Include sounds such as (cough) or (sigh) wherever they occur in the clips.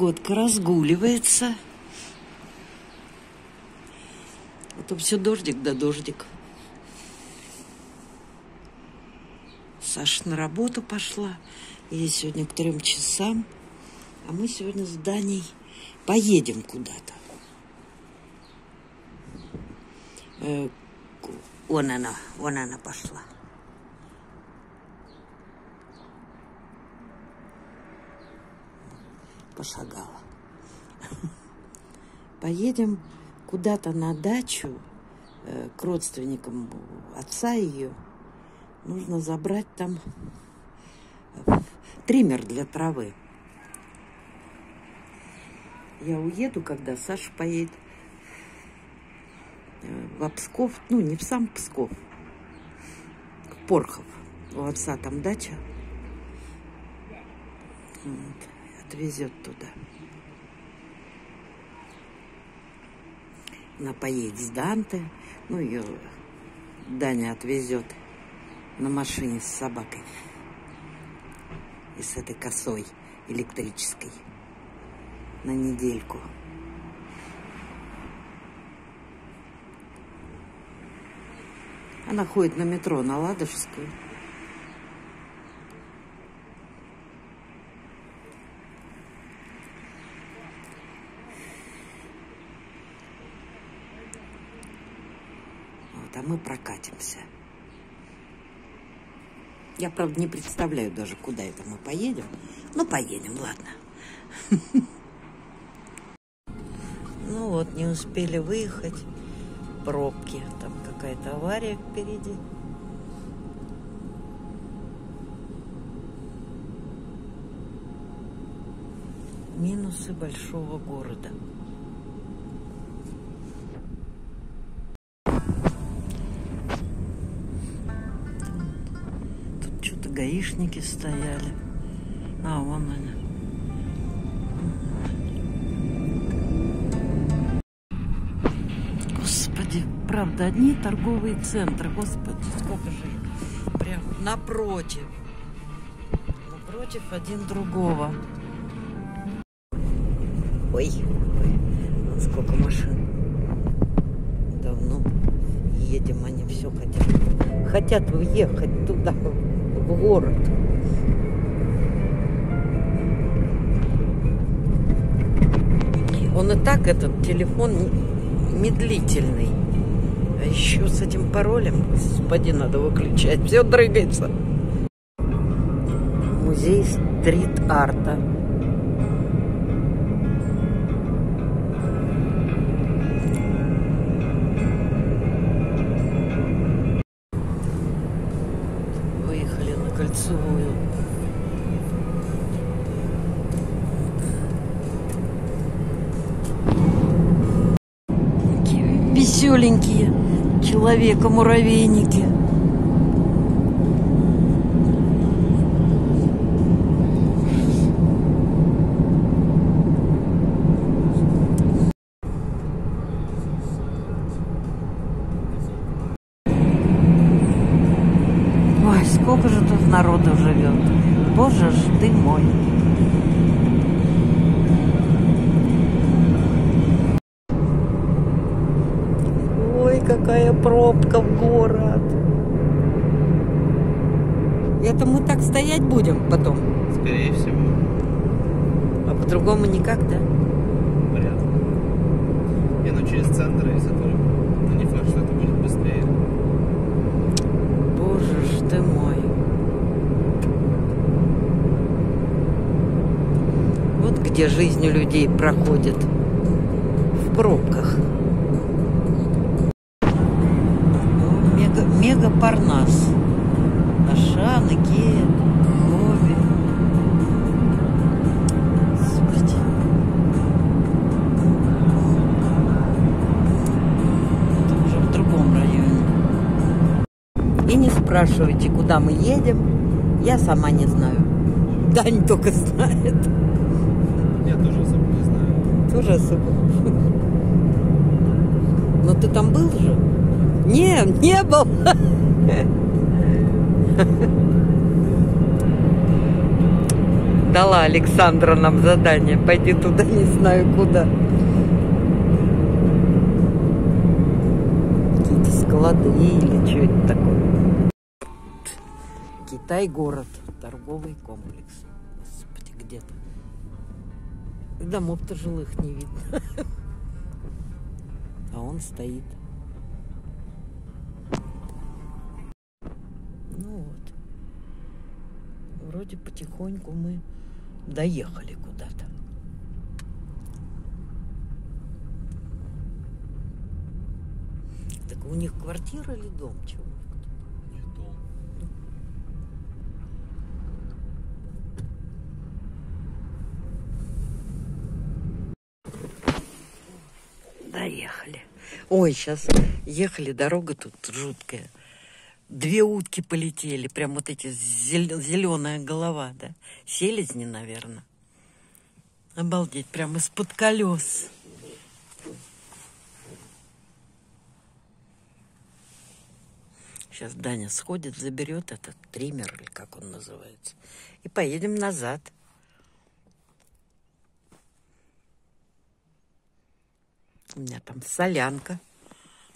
Погодка разгуливается. А то все дождик да дождик. Саша на работу пошла. Ей сегодня к трем часам. А мы сегодня с Даней поедем куда-то. Э, вон она, вон она пошла. Пошагала. Поедем куда-то на дачу э, к родственникам отца ее. Нужно забрать там э, триммер для травы. Я уеду, когда Саша поедет э, в Псков, ну, не в сам Псков, в Порхов. У отца там дача. Вот, отвезет туда. Она поедет с Данте. Ну, ее Даня отвезет на машине с собакой. И с этой косой электрической на недельку. Она ходит на метро на Ладожскую. Вот, а мы прокатимся. Я, правда, не представляю даже, куда это мы поедем. Ну, поедем, ладно. (laughs) Ну вот, не успели выехать. Пробки. Там какая-то авария впереди. Минусы большого города. Гаишники стояли. А, вон они. Господи, правда, одни торговые центры. Господи, сколько же их. Прям напротив. Напротив один другого. Ой, ой, сколько машин. Давно едем, они все хотят. Хотят уехать туда, город. Он и так, этот телефон, медлительный. А еще с этим паролем, господи, надо выключать. Все дрыгается. Музей стрит-арта. Веселенькие человека-муравейники. Пробка в город. Это мы так стоять будем потом. Скорее всего, А по-другому никак, да? вряд ли. Не, ну через центр, если только. Но не факт, что это будет быстрее. Боже ж ты мой. Вот где жизнь у людей проходит. В пробках. Спрашивайте, куда мы едем. Я сама не знаю. (laughs) Дань только знает. Я тоже особо не знаю. Тоже особо. Но ты там был же? Не, не был. (laughs) Дала Александра нам задание. Пойди туда, не знаю куда. Какие-то склады или что это такое. Китай город, торговый комплекс. Господи, где-то. Домов-то жилых не видно. (laughs) А он стоит. Ну вот. Вроде потихоньку мы доехали куда-то. Так у них квартира или дом? Чего? Доехали. Ой, сейчас ехали, дорога тут жуткая. Две утки полетели, прям вот эти зеленая голова, да? Селезни, наверное. Обалдеть, прям из-под колес. Сейчас Даня сходит, заберет этот триммер, или как он называется, и поедем назад. У меня там солянка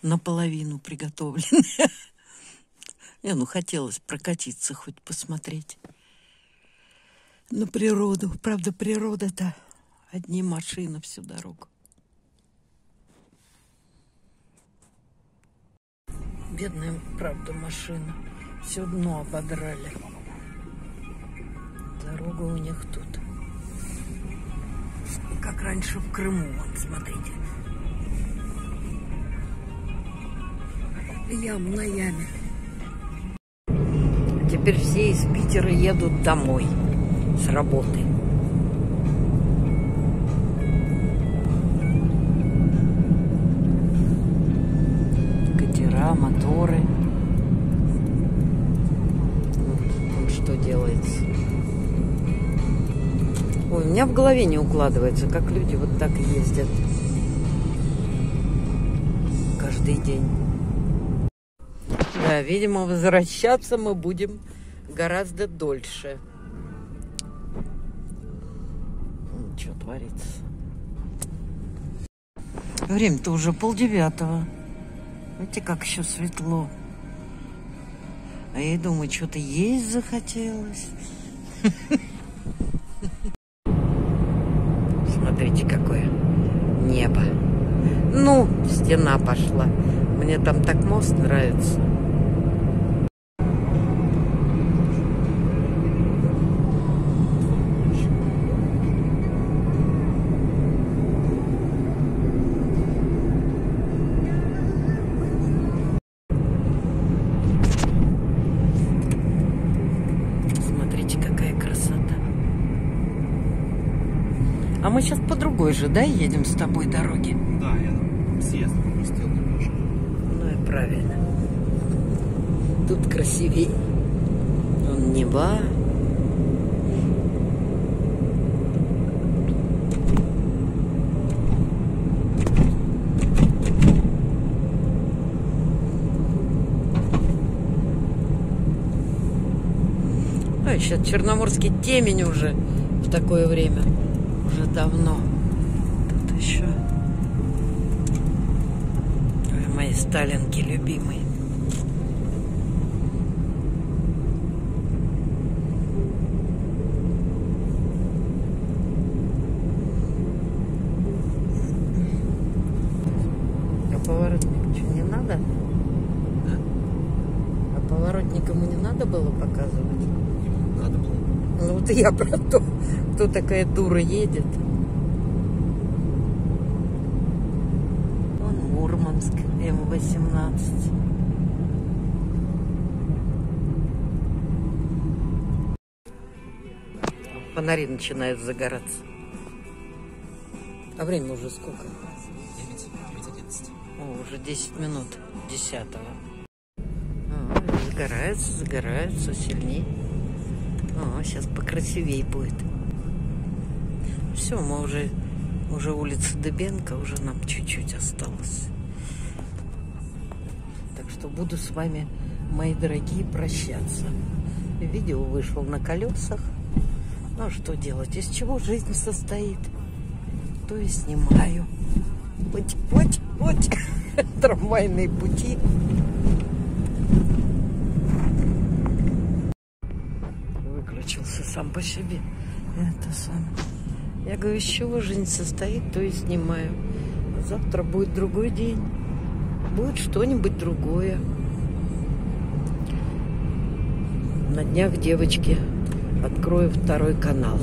наполовину приготовленная. (laughs) Не, ну хотелось прокатиться, хоть посмотреть на природу. Правда, природа-то одни машины всю дорогу. Бедная, правда, машина. Все дно ободрали. Дорога у них тут. Как раньше в Крыму, вон, смотрите. Ям на яме. Теперь все из Питера едут домой с работы. Катера, моторы. Вот что делается. Ой, у меня в голове не укладывается, как люди вот так ездят каждый день. Да, видимо, возвращаться мы будем гораздо дольше. Что творится? Время-то уже полдевятого. Видите, как еще светло. А я думаю, что-то есть захотелось. Смотрите, какое небо. Ну, стена пошла. Мне там так мост нравится. Смотрите, какая красота. А мы другой же, да, едем с тобой дороге? Да, я съезд пропустил немножко. Ну и правильно. Тут красивее. Вон Неба. А сейчас Черноморский темень уже в такое время. Уже давно. Сталинки любимые. А поворотник что, не надо? А поворотник ему не надо было показывать? Надо было. Ну вот и я про то, кто такая дура едет. Вон Мурманск, М-18. Фонари начинают загораться. А время уже сколько? 9, 9, 11. О, уже 10 минут десятого. А, загораются, загораются сильнее. О, сейчас покрасивее будет. Все, мы уже, уже улица Дыбенко, уже нам чуть-чуть осталось. Так что буду с вами, мои дорогие, прощаться. Видео вышло на колесах. Ну, а что делать? Из чего жизнь состоит? То и снимаю. Путь, путь, путь. (laughs) Трамвайные пути. Выключился сам по себе. Это сам. Я говорю, из чего жизнь состоит, то и снимаю. Завтра будет другой день. Будет что-нибудь другое. На днях девочки открою второй канал.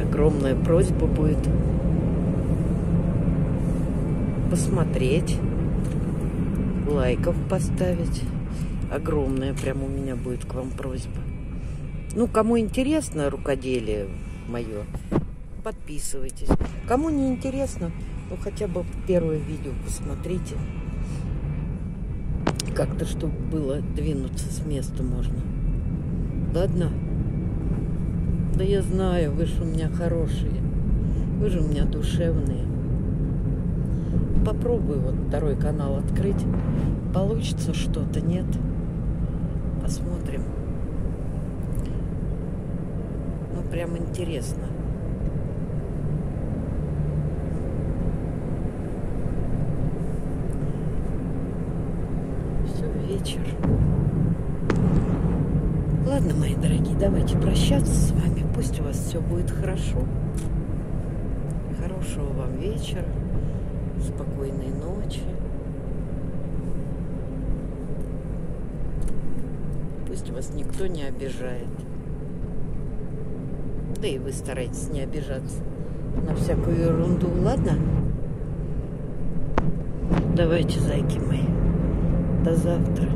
Огромная просьба будет посмотреть, лайков поставить. Огромная прям у меня будет к вам просьба. Ну, кому интересно рукоделие мое, подписывайтесь. Кому не интересно, ну хотя бы первое видео посмотрите. Как-то, чтобы было двинуться с места можно. Ладно? Да я знаю, вы же у меня хорошие. Вы же у меня душевные. Попробую вот второй канал открыть. Получится что-то, нет? Посмотрим. Ну, прям интересно. Все, вечер. Ладно, мои дорогие, давайте прощаться с вами. Пусть у вас все будет хорошо. Хорошего вам вечера, спокойной ночи. Пусть вас никто не обижает. Да и вы старайтесь не обижаться на всякую ерунду, ладно? Давайте, зайки мои. До завтра.